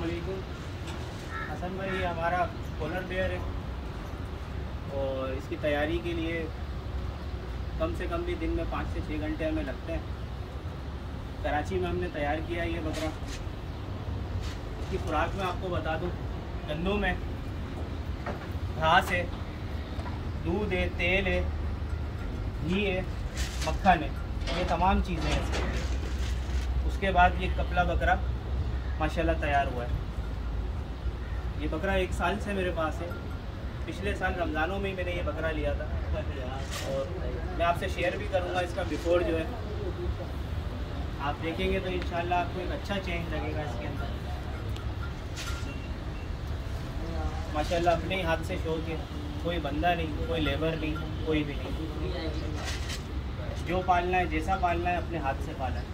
वालेकुम हसन भाई ये हमारा पोलर बेयर है। और इसकी तैयारी के लिए कम से कम भी दिन में पाँच से छः घंटे हमें लगते हैं। कराची में हमने तैयार किया ये बकरा। इसकी खुराक में आपको बता दूँ, गंदों में घास है, दूध है, तेल है, घी है, मक्खन है। ये तमाम चीज़ें हैं। इसके उसके बाद ये कपला बकरा। माशाल्लाह तैयार हुआ है। ये बकरा एक साल से मेरे पास है। पिछले साल रमज़ानों में ही मैंने ये बकरा लिया था। और मैं आपसे शेयर भी करूँगा इसका बिफोर जो है। आप देखेंगे तो इंशाल्लाह आपको एक अच्छा चेंज लगेगा इसके अंदर। माशाल्लाह अपने ही हाथ से शो के कोई बंदा नहीं, कोई लेबर नहीं, कोई भी नहीं। जो पालना है, जैसा पालना है, अपने हाथ से पालना है।